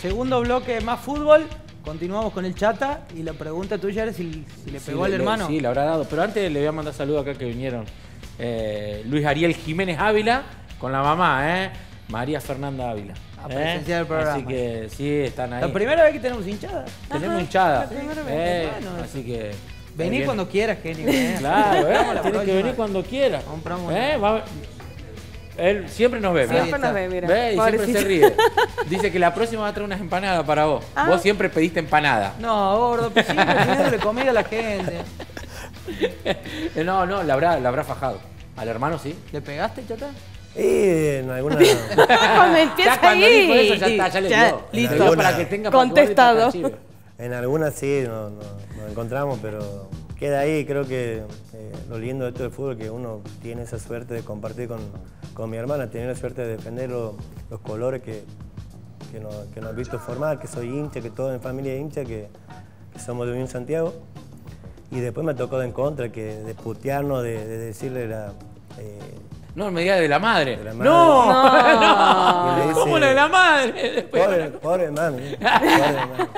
segundo bloque más fútbol. Continuamos con el chata y la pregunta tuya era si, si le Sí, pegó al le- hermano. Sí, le habrá dado. Pero antes le voy a mandar saludos acá que vinieron. eh, Luis Ariel Jiménez Ávila con la mamá, ¿eh? María Fernanda Ávila. A ¿eh? presenciar el programa. Así que sí, están ahí. La primera vez que tenemos hinchada. Tenemos Ajá, hinchada. la primera vez. ¿eh? Bueno, así que. Vení cuando quieras, Kenny. ¿eh? Claro, ¿eh? Tienes que venir cuando quieras. Compramos ¿Eh? Va- Él siempre nos ve. mirá. Siempre nos ve, mira. Ve y siempre se ríe. Dice que la próxima va a traer unas empanadas para vos. Ah. Vos siempre pediste empanada. No, gordo, pues siempre pidiéndole comida a la gente. Eh, No, no, la habrá, la habrá fajado. Al hermano sí. ¿Le pegaste, chata? Y en alguna. Cuando empieza Ya cuando ahí. dijo eso, ya está, ya le Ya, dio. listo. Le dio para que tenga Contestado. En algunas sí no- no- nos encontramos, pero queda ahí. Creo que eh, lo lindo de esto del fútbol es que uno tiene esa suerte de compartir con, con mi hermana, tener la suerte de defender lo- los colores que, que, nos, que nos has visto formar, que soy hincha, que toda mi familia es hincha, que, que somos de Unión Santiago. Y después me tocó de en contra, que de putearnos, de, de decirle la... eh, No, me diga de la madre. De la madre. No, No. dice- ¿Cómo la de la madre? Después- Pobre, pobre mami. pobre mami.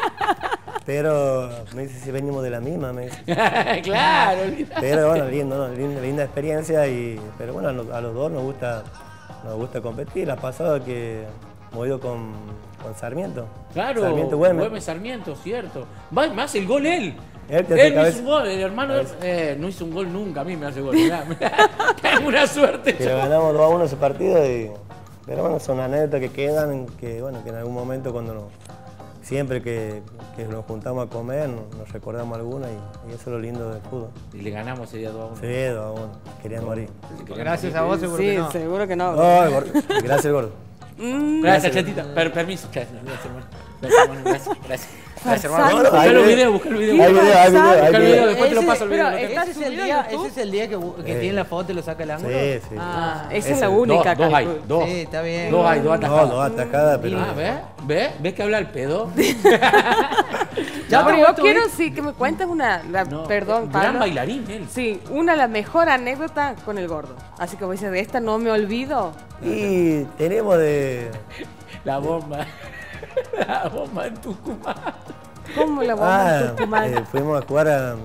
Pero me dice si venimos de la misma, me dice. claro. olvidate. Pero bueno, lindo, ¿no? linda, linda experiencia y pero bueno, a los, a los dos nos gusta, nos gusta competir. Ha pasado que hemos ido con, con Sarmiento. Claro, Sarmiento Güemes. Güemes Sarmiento, cierto. Va, hace el gol él. Él Él no hizo un gol, el hermano eh, no hizo un gol nunca, a mí me hace gol. Mirá. Tengo una suerte. Pero ganamos 2 a 1 ese partido y pero bueno, son anécdotas que quedan, que bueno, que en algún momento cuando nos, siempre que, que nos juntamos a comer nos, nos recordamos alguna y, y eso es lo lindo del fútbol. Y le ganamos ese día 2 a 1. Sí, 2 a 1, querían morir. Gracias a vos, seguro Sí, que no. seguro que no. No, gordo. gracias gordo. Mm, Gracias, chatita. Per- permiso. Gracias, gracias. Gracias. Gracias, gracias. Hermano. Busca los video. busca el video. Hay video, hay video, Busca hay el video, después te lo paso el video. Ese es el día, el que, tiene la foto y lo saca el ángulo. Sí, sí. Ah, esa es la única. Dos, dos hay, dos. Sí, está bien. Dos hay, dos No, atajadas. dos atajadas, pero. Ah, ¿ves? ¿Ves? ¿Ves que habla el pedo? Ya, No, pero yo quiero sí que me cuentes una, la- No, perdón, Gran Pablo. bailarín él. Sí, una la mejor anécdota con el gordo. Así que voy a decir, de esta no me olvido. Y tenemos de. La bomba. La bomba en Tucumán. ¿Cómo la vamos a Ah, Tucumán? eh, fuimos a jugar a, eh,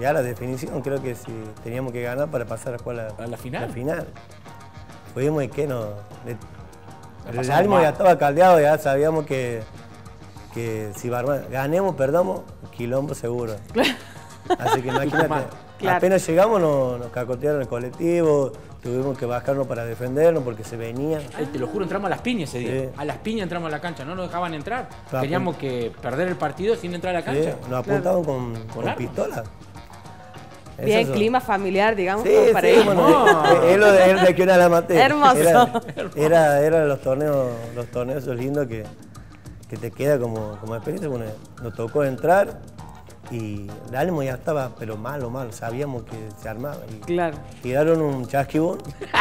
ya la definición, creo que si teníamos que ganar para pasar a jugar la, ¿A la final? la final. Fuimos y que no. el ánimo mal. ya estaba caldeado, ya sabíamos que, que si Barba- ganemos, perdamos, quilombo seguro. Así que imagínate, Tucumán. Claro. apenas llegamos nos, nos cacotearon el colectivo, tuvimos que bajarnos para defendernos porque se venían. Ay, te lo juro, entramos a las piñas ese día. Sí. A las piñas entramos a la cancha, no nos dejaban entrar. Teníamos que perder el partido sin entrar a la Sí, cancha. nos apuntaban con, con pistola. Bien, clima familiar, digamos, Sí, como para sí, ir. bueno, es- es lo de, de que una la maté. Hermoso. Era, era, era los torneos, los torneos esos lindos que, que te queda como, como experiencia. Bueno, nos tocó entrar y el ánimo ya estaba, pero malo, malo. Sabíamos que se armaba. Y Claro. Tiraron un chasquibón.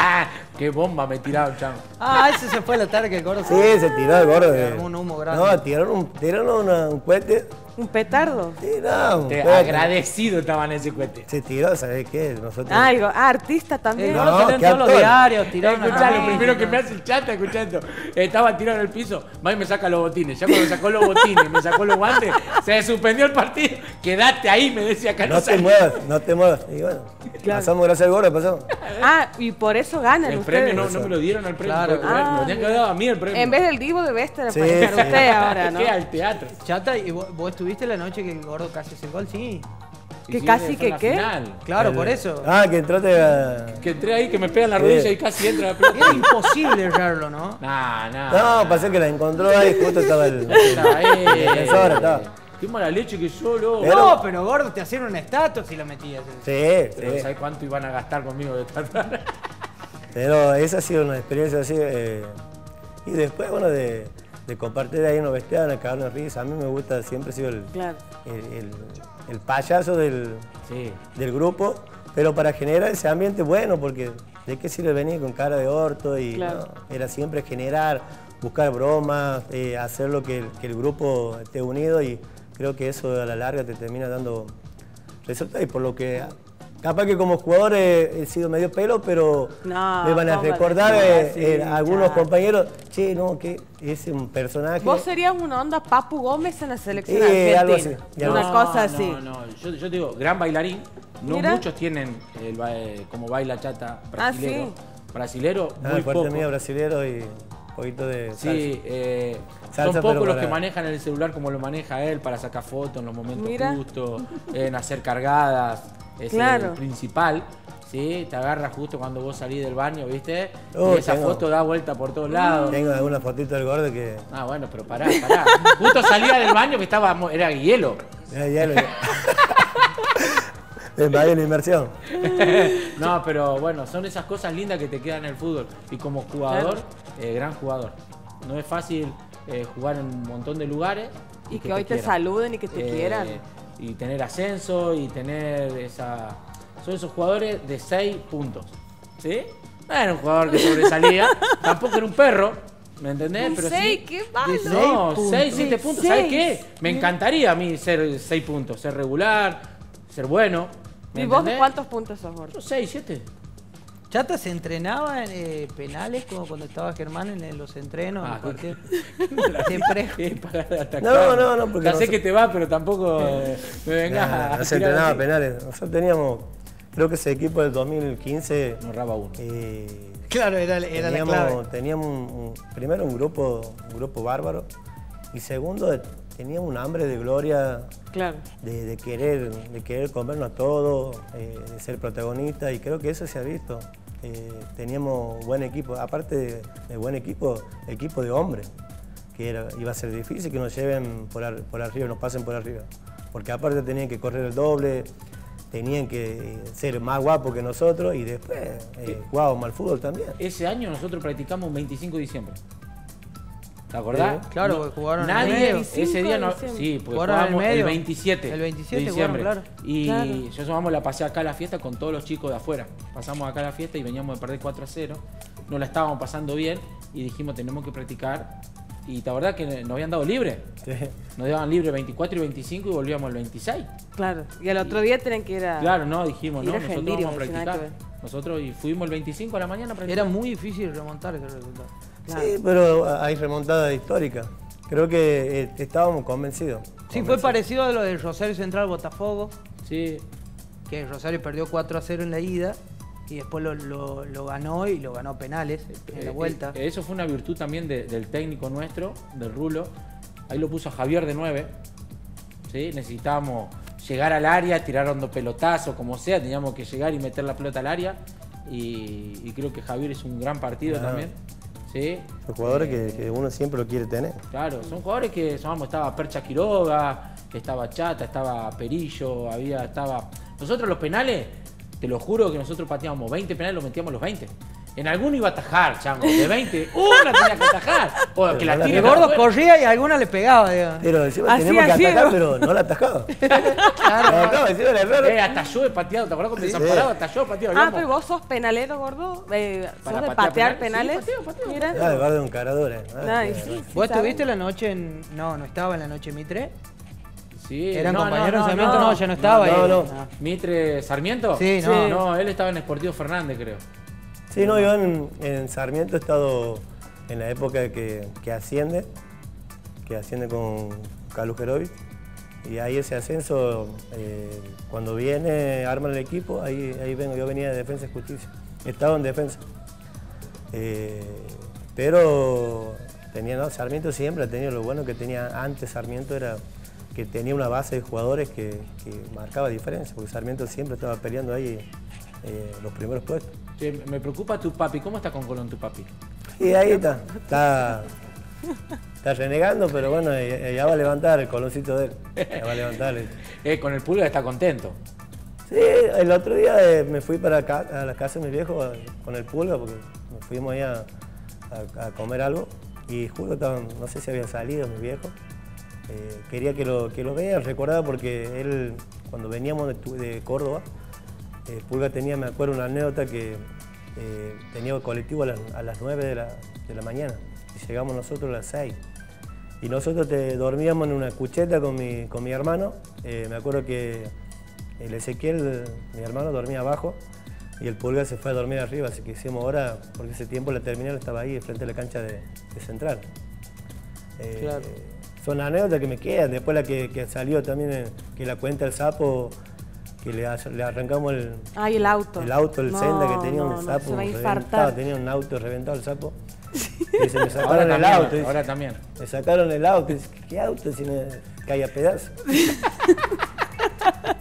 ¡Qué bomba me tiraron, chamo! Ah, ese se fue la tarde que el gordo Sí, se tiró el gordo. Se de- armó un humo grande. No, tiraron un, tiraron una- un cohete. Un petardo. Sí, no, un Te cohete. agradecido estaban ese cohete. Se tiró, ¿sabes qué? Nosotros. Ah, digo, ah, artista El también. No, salió en todos los diarios, tiraron Escuchá, lo primero que me hace el chat, escuchando. Estaba tirado en el piso, va y me saca los botines. Ya cuando me sacó los botines, me sacó los guantes, se suspendió el partido. Quédate ahí, me decía acá No no te muevas, no te muevas. Y bueno, Claro. pasamos gracias al gordo, pasamos. Ah, y por eso ganan El ustedes. premio no, no me lo dieron al premio. Claro. me lo Ah, tenían que dado a mí el premio. En vez del Divo de Bester, Sí, sí. usted ahora, ¿no? ¿Qué al teatro? Chata, ¿y vos, vos estuviste la noche que el gordo casi hace el gol? Sí. Que Sí, casi que qué. final. Claro, El- por eso. Ah, que entraste a. Que entré ahí, que me pegan la Sí. rodilla y casi entra la pelota. Era imposible errarlo, ¿no? Nah, nah. No, pasé que la encontró ahí, justo estaba el. Estaba ahí. el defensor estaba. Qué mala leche que yo, loco. Pero- No, pero gordo, te hacían una estatua si la metías. Sí, Pero sí. ¿sabes cuánto iban a gastar conmigo de tatuar? Pero esa ha sido una experiencia así. eh, y después, bueno, de, de compartir ahí en los vestuarios, cagarnos de risa. A mí me gusta, siempre he sido el, Claro. el, el- el payaso del, Sí. del grupo, pero para generar ese ambiente bueno, porque ¿de qué sirve venir con cara de orto? Y Claro. no, era siempre generar, buscar bromas, eh, hacer lo que el, que el grupo esté unido y creo que eso a la larga te termina dando resultados y por lo que capaz que como jugador he, he sido medio pelo, pero No, me van a ¿cómo recordar eh, así, eh, algunos compañeros, che, no, que es un personaje. Vos serías una onda Papu Gómez en la selección Sí, algo argentina. así, algo Una No, cosa no, así. No, Yo, yo te digo, gran bailarín. No Mira. muchos tienen el eh, como baila chata brasilero. sí. Brasilero, Ah, muy poco. mío brasilero y un poquito de Sí, eh, Salsa, son pocos los para- que manejan el celular como lo maneja él para sacar fotos en los momentos Mira. justos, en hacer cargadas, es Claro. el principal. ¿sí? Te agarra justo cuando vos salís del baño, ¿viste? Oh, y esa tengo- foto da vuelta por todos lados. Tengo alguna fotito del gordo que. Ah, bueno, pero pará, pará. Justo salía del baño que estaba, era hielo. Ya, ya lo- Me pagué la inversión. No, pero bueno, son esas cosas lindas que te quedan en el fútbol. Y como jugador, eh, gran jugador. No es fácil eh, jugar en un montón de lugares. Y que hoy te saluden y que te Eh, quieran. Y tener ascenso y tener esa. Son esos jugadores de 6 puntos. ¿Sí? No era un jugador que sobresalía. tampoco era un perro. ¿Me entendés? Pero Seis, sí. qué malo. No, puntos. 6, 7 puntos. ¿Sabes Seis. qué? Me encantaría a mí ser 6 puntos. Ser regular, ser bueno. ¿me ¿Y vos de entendés? cuántos puntos sos? Yo 6, 7. Chata se entrenaba en eh, penales como cuando estaba Germán en, en los entrenos. en Ah. Siempre. No, no, no, porque Ya sé no- que te va, pero tampoco eh, me vengas a. no se entrenaba así. penales. Nosotros teníamos, creo que ese equipo del 2015. No erraba uno. eh, Claro, era, era la teníamos, clave. teníamos un, un- primero un grupo, un grupo bárbaro. Y segundo, teníamos un hambre de gloria, Claro. de, de querer, de querer comernos a todo, eh, de ser protagonista. Y creo que eso se ha visto. Eh, teníamos buen equipo, aparte de, de buen equipo, equipo de hombres, que era- iba a ser difícil que nos lleven por, ar- por arriba, nos pasen por arriba. Porque aparte tenían que correr el doble, tenían que eh, ser más guapos que nosotros y después eh, jugábamos al fútbol también. Ese año nosotros practicamos un 25 de diciembre. ¿Te acordás? Sí, claro, porque jugaron Nadie, medio. ese día no. 25 de Sí, porque Jugaron el medio. 27. El 27 de diciembre. jugaron, claro. Y Claro. yo llamamos la pasé acá a la fiesta con todos los chicos de afuera. Pasamos acá a la fiesta y veníamos de perder 4 a 0. No la estábamos pasando bien y dijimos tenemos que practicar. Y la verdad que nos habían dado libre. Sí. Nos daban libre 24 y 25 y volvíamos el 26. Claro. Y al otro día tienen que ir a. Claro, no, dijimos, no, nosotros Gendirio, vamos a no practicar. Nosotros y fuimos el 25 a la mañana a practicar. Era muy difícil remontar ese resultado. Claro. Sí, pero hay remontada histórica. Creo que eh, estábamos convencidos. Sí, fue parecido a lo del Rosario Central Botafogo, Sí, que Rosario perdió 4 a 0 en la ida y después lo, lo- lo ganó y lo ganó penales en la Eh, vuelta. eh, eso fue una virtud también de- del técnico nuestro, del Rulo. Ahí lo puso a Javier de 9. ¿sí? Necesitábamos llegar al área, tirar hondo pelotazo, como sea. Teníamos que llegar y meter la pelota al área. Y, y creo que Javier es un gran partido Claro. también. ¿Sí? Son jugadores Eh, que, que uno siempre lo quiere tener. Claro, son jugadores que vamos, estaba Percha Quiroga, estaba Chata, estaba Perillo, había, estaba. Nosotros los penales, te lo juro que nosotros pateábamos 20 penales, los metíamos los 20. En alguno iba a atajar, chango. De 20, una tenía que atajar. O que la no la tire el gordo corría y a alguna le pegaba, digamos. Pero encima Así, teníamos que atacar, ¿no? pero no la atajaba. claro. No, encima el error. Eh, hasta yo he pateado, ¿te acuerdas cuando desamparado? Hasta yo he pateado. Ah, pero vos sos penalero, gordo. Eh, ¿Sos Para de patear patear penales. penales? Sí, pateo, pateo, Mira. Ah, de un carador. eh. Ah, sí, sí ¿Vos estuviste la noche en.? No, no estaba en la noche Mitre. Sí, ¿Eran no, compañeros no, en Sarmiento? No, ya no estaba. No, ahí. no. Mitre Sarmiento. Sí, no. No, él estaba en Esportivo Fernández, creo. Sí, no, yo en, en Sarmiento he estado en la época que, que asciende, que asciende con Carlos Gerovic. Y ahí ese ascenso, eh, cuando viene, arman el equipo, ahí, ahí vengo, yo venía de Defensa y Justicia. He estado en defensa. Eh, pero tenía, no, Sarmiento siempre ha tenido lo bueno que tenía antes Sarmiento era que tenía una base de jugadores que, que marcaba diferencia, porque Sarmiento siempre estaba peleando ahí eh, los primeros puestos. Che, me preocupa tu papi. ¿Cómo está con Colón tu papi? Y ahí está, está, está renegando, pero bueno, ya, va a levantar el coloncito de él. Ya va a levantar. Eh, con el pulga está contento. Sí, el otro día eh, me fui para acá, a la casa de mis viejos eh, con el pulga, porque nos fuimos ahí a, a- a comer algo. Y justo estaban, no sé si habían salido mis viejos. Eh, quería que lo, que lo vean, recordaba porque él, cuando veníamos de, de Córdoba, eh, Pulga tenía, me acuerdo, una anécdota que eh, tenía el colectivo a las, a las 9 de la, de la mañana y llegamos nosotros a las 6. Y nosotros te, dormíamos en una cucheta con mi, con mi hermano. Eh, me acuerdo que el Ezequiel, mi hermano, dormía abajo y el Pulga se fue a dormir arriba, así que hicimos hora, porque ese tiempo la terminal estaba ahí, frente a la cancha de, de Central. Claro. Son anécdotas que me quedan, después la que, que salió también, que la cuenta el sapo, que le, arrancamos el, Ay, el auto. el auto, el No, Senda, que tenía no, un no, sapo a reventado, tenía un auto reventado el sapo. Y se me Ahora sacaron el también, auto. dice, ahora también. Me sacaron el auto. Dice, ¿qué auto? Si me cae a pedazos.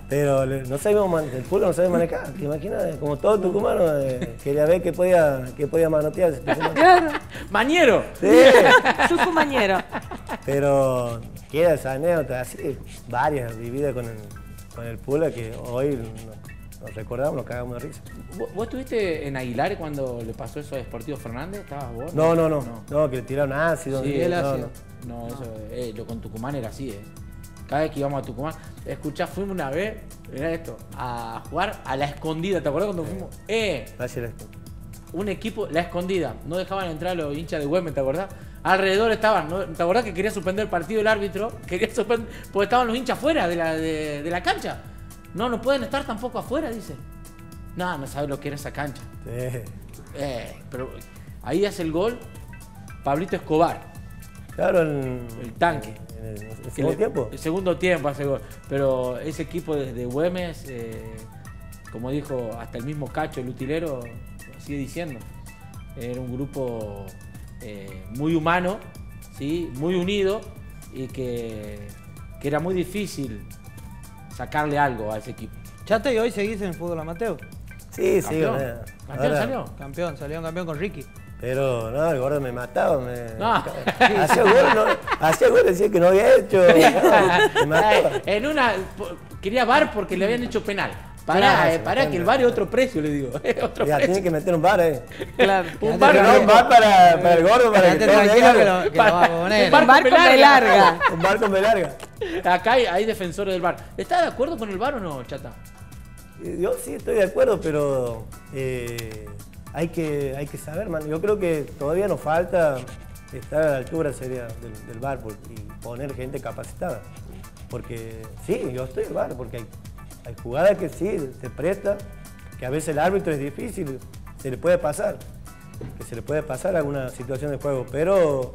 Pero le- no sabíamos el pueblo no sabía manejar. ¿Te imaginas? Como todo tucumano, eh, quería ver qué podía, qué podía manotear. ese tucumano. Claro, ¡Mañero! Sí, sucumañero. pero queda esa anécdota así, varias vividas con el, con el Pula que hoy nos, recordamos, nos cagamos de risa. ¿Vos, estuviste en Aguilar cuando le pasó eso a Sportivo Fernández? ¿Estabas vos? No, no, no, no, que le tiraron ácido. Sí, el ácido. no. No, eso, eh, lo con Tucumán era así, eh. Cada vez que íbamos a Tucumán, escuchá, fuimos una vez, mirá esto, a jugar a la escondida, ¿te acuerdas cuando fuimos? Eh, Gracias. un equipo, la escondida, no dejaban entrar a los hinchas de Güemes, ¿te acordás? Alrededor estaban, ¿no? ¿te acordás que quería suspender el partido el árbitro? Quería suspender, porque estaban los hinchas afuera de la, de, de la cancha. No, no pueden estar tampoco afuera, dice. No, no sabes lo que era esa cancha. Sí. Eh, pero ahí hace el gol Pablito Escobar. Claro, en, El tanque. En el, el segundo tiempo. El segundo tiempo hace gol. Pero ese equipo de, de Güemes, eh, como dijo hasta el mismo Cacho, el utilero, sigue diciendo. Era un grupo eh, muy humano, ¿sí? muy unido y que, que era muy difícil sacarle algo a ese equipo. Chata y hoy seguís en el fútbol amateur. Sí, sí. ¿Campeón? bueno, ¿Campeón ahora- salió? Campeón, salió un campeón con Ricky. Pero no, el gordo me mataba. Me, No. Hacía gol, no, hacía gol, decía que no había hecho. no, me mataba. en una quería bar porque le habían hecho penal. Pará, Claro, eh, pará, que el bar es otro precio, le digo. Es otro Ya, precio. tiene que meter un bar, eh. Claro. Un bar, Pero no, un bar para, para el gordo, para que tranquilo que lo, que lo vamos a poner. Un bar con de larga. Un bar con B larga. Acá hay, hay defensores del bar. ¿Estás de acuerdo con el bar o no, chata? Eh, Yo sí estoy de acuerdo, pero eh, hay, que, hay que saber, man. Yo creo que todavía nos falta estar a la altura sería del, del bar y poner gente capacitada. Porque sí, yo estoy del bar, porque hay, hay jugadas que sí se presta, que a veces el árbitro es difícil, se le puede pasar, que se le puede pasar alguna situación de juego, pero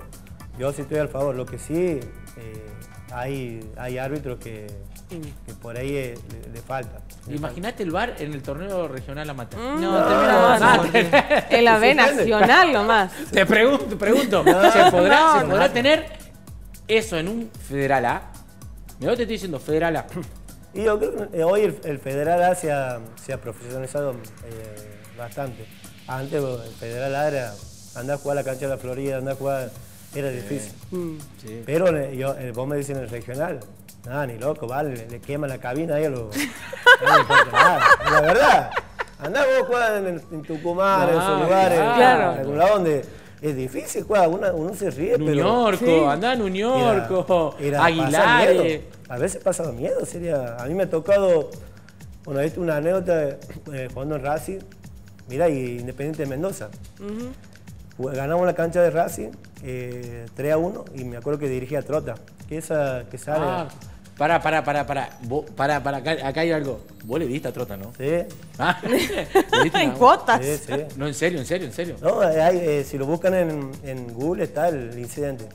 yo sí estoy al favor. Lo que sí, eh, hay, hay árbitros que, que por ahí eh, le, le falta. Imagínate el bar en el torneo regional amateur. No, No, termina no, más. no. En la B nacional nomás. Te pregunto, te pregunto. ¿Se podrá, no, se no. podrá tener eso en un Federal A? Mira, te estoy diciendo Federal A. Y yo creo que eh, hoy el, el Federal A se ha, se ha profesionalizado eh, bastante. Antes el Federal A era andar a jugar a la cancha de la Florida, andar a jugar, era difícil. Mm. Sí. Pero yo, eh, vos me dicen en el regional, nada, ni loco, vale, le, le queman la cabina ahí a los... La verdad. Andá vos jugar en, Tucumán, en esos lugares, claro. en algún lado donde es difícil jugar, uno, uno se ríe, pero... Nuñorco, Sí. andá a era pasar Aguilares. A veces pasaba miedo, sería. A mí me ha tocado, una vez una anécdota eh, jugando en Racing, mira, y Independiente de Mendoza. Ganamos la cancha de Racing eh, 3 a 1 y me acuerdo que dirigía a Trota, que esa que sale. Ah, pará, pará, pará, pará. Pará, pará, acá, acá hay algo. Vos le diste a Trota, ¿no? Sí, Ah, ¿le diste En cuotas. sí, sí. No, en serio, en serio, en serio. No, hay, eh, si lo buscan en, en Google está el incidente.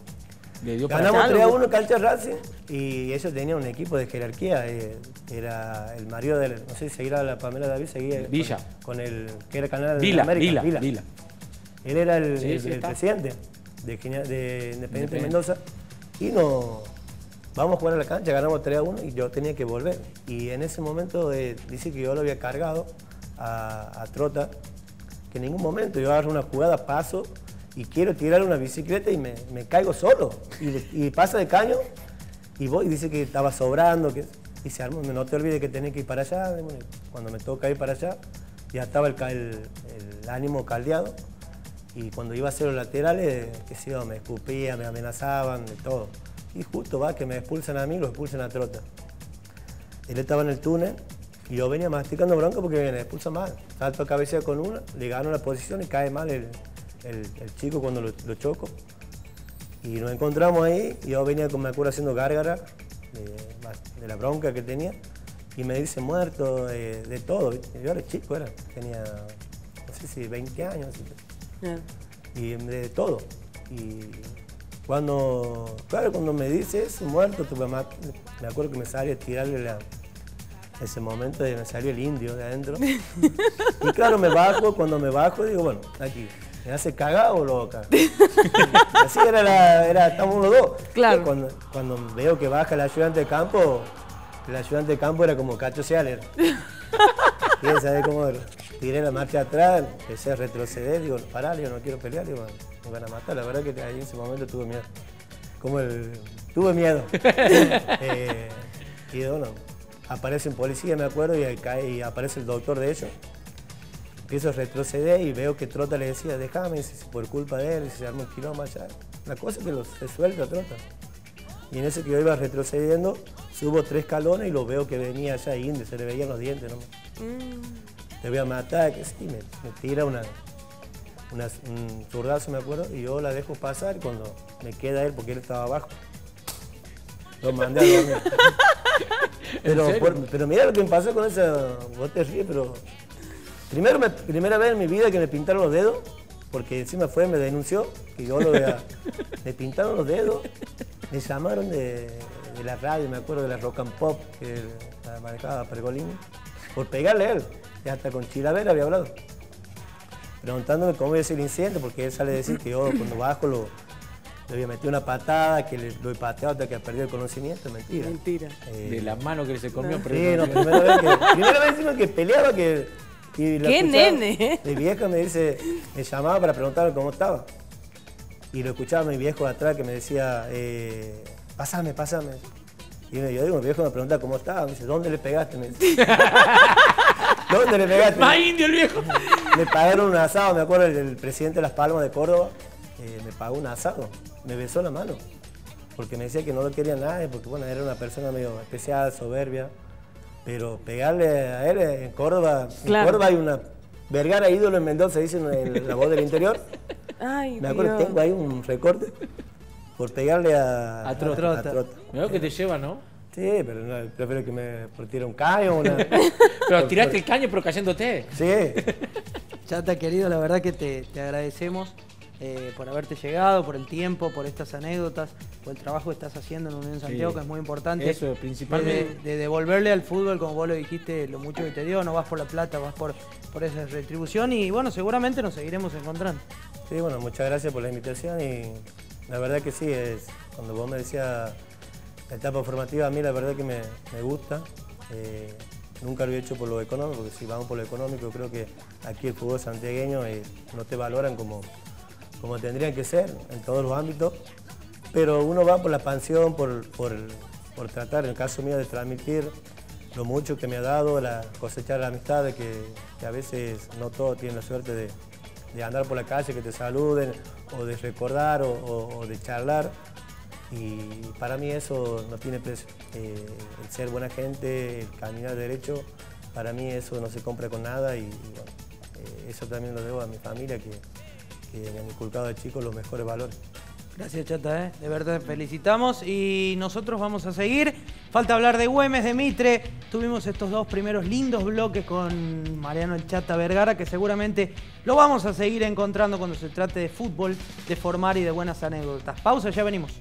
Le dio para Ganamos allá. 3 a 1 cancha Racing y ellos tenían un equipo de jerarquía. eh, era el marido del, no sé si seguirá la Pamela David, seguía Villa. Con, el que era canal de Vila, América. Vila, Vila. Él era el, Sí, el- sí, el está. presidente de, de Independiente Independiente. de Mendoza y no vamos a jugar a la cancha, ganamos 3 a 1 y yo tenía que volver. Y en ese momento eh, dice que yo lo había cargado a, a Trota, que en ningún momento yo agarro una jugada, paso y quiero tirar una bicicleta y me, me caigo solo. Y, pasa de caño y voy y dice que estaba sobrando, que, y se armó, no te olvides que tenés que ir para allá. Cuando me toca ir para allá, ya estaba el, ánimo caldeado. Y cuando iba a hacer los laterales, qué sé yo, me escupían, me amenazaban, de todo. Y justo va que me expulsan a mí, lo expulsan a Trota. Él estaba en el túnel y yo venía masticando bronca porque me expulsa mal. Salto a cabeza con una, le gano la posición y cae mal el, el- el chico cuando lo, lo choco. Y nos encontramos ahí, y yo venía con me acuerdo haciendo gárgara de, de la bronca que tenía. y me dice muerto, de todo. Yo era chico, era, tenía, no sé si 20 años, y de todo. Y cuando, claro, cuando me dice eso, muerto, tu mamá, me acuerdo que me salió a tirarle la, ese momento de me salió el indio de adentro. y claro, me bajo, cuando me bajo digo, bueno, aquí, ¿me hace cagado o loca? Así era, la, era, estamos los dos. Claro. Cuando, cuando veo que baja el ayudante de campo, el ayudante de campo era como Cacho Sealer. ¿Quién sabe cómo era? Tiré la marcha atrás, empecé a retroceder, digo, pará, digo, no quiero pelear, digo, me van a matar. La verdad que ahí en ese momento tuve miedo. Como el, tuve miedo. Eh, y bueno, aparece un policía, me acuerdo, y, cae, y aparece el doctor de ellos. Empiezo a retroceder y veo que Trota le decía, déjame, si por culpa de él, si se arma un quilombo allá. La cosa es que lo, se suelta Trota. Y en ese que yo iba retrocediendo, subo tres escalones y lo veo que venía allá indio, se le veían los dientes, ¿no? Te voy a matar, que sí, me, me tira una, una- un zurdazo, me acuerdo, y yo la dejo pasar cuando me queda él, porque él estaba abajo. Lo mandé a dormir. pero, serio? por- pero mira lo que me pasó con esa, vos te ríes, pero primero me- primera vez en mi vida que me pintaron los dedos, porque encima fue, me denunció, que yo lo vea, me pintaron los dedos, me llamaron de, de la radio, me acuerdo de la Rock and Pop, que la manejaba Pergolini, por pegarle a él, y hasta con Chilavera había hablado preguntándome cómo iba a ser el incidente, porque él sale a decir que yo cuando bajo lo, le había metido una patada, que le, lo he pateado hasta que perdió el conocimiento, mentira. Mentira. Eh, De la mano que le se comió, pero sí, no, primera vez que, primera vez encima que peleaba que... y la ¡Qué escuchaba, nene! Mi vieja me dice, me llamaba para preguntarme cómo estaba. Y lo escuchaba mi viejo atrás que me decía, eh, pásame, pásame. Y yo digo, mi viejo me pregunta cómo estaba, me dice, ¿dónde le pegaste? Me dice. ¿Dónde le pegaste? ¡Más indio el viejo! Me pagaron un asado, me acuerdo, el, el presidente de Las Palmas de Córdoba eh, me pagó un asado, me besó la mano, porque me decía que no lo quería nadie, porque bueno, era una persona medio especial, soberbia, pero pegarle a él en Córdoba, Claro. en Córdoba hay una Vergara ídolo en Mendoza, dicen en la voz del interior, Ay, me acuerdo, Dios. tengo ahí un recorte por pegarle a, A Trota. a Trota. Mirá que te lleva, ¿no? Sí, pero no, prefiero que me tirar un caño o una... Pero tiraste el caño pero cayéndote. Sí, Chata, querido, la verdad que te, te agradecemos eh, por haberte llegado, por el tiempo, por estas anécdotas, por el trabajo que estás haciendo en Unión Santiago, que es muy importante. Eso, principalmente. De, de devolverle al fútbol, como vos lo dijiste, lo mucho que te dio, no vas por la plata, vas por, por esa retribución y bueno, seguramente nos seguiremos encontrando. Sí, bueno, muchas gracias por la invitación y la verdad que sí, es, cuando vos me decías la etapa formativa, a mí la verdad que me, me gusta. Eh, nunca lo he hecho por lo económico, porque si vamos por lo económico creo que aquí el fútbol santiagueño eh, no te valoran como, como tendrían que ser en todos los ámbitos, pero uno va por la pasión, por, por, tratar, en el caso mío, de transmitir lo mucho que me ha dado, la, cosechar la amistad, de que, a veces no todos tienen la suerte de, de andar por la calle, que te saluden, o de recordar, o, de charlar. Y para mí eso no tiene precio. Eh, el ser buena gente, el caminar derecho, para mí eso no se compra con nada y, y bueno, eh, eso también lo debo a mi familia que, que me han inculcado de chicos los mejores valores. Gracias, Chata, ¿eh? de verdad felicitamos y nosotros vamos a seguir. Falta hablar de Güemes, de Mitre. Tuvimos estos dos primeros lindos bloques con Mariano el Chata Vergara, que seguramente lo vamos a seguir encontrando cuando se trate de fútbol, de formar y de buenas anécdotas. Pausa, ya venimos.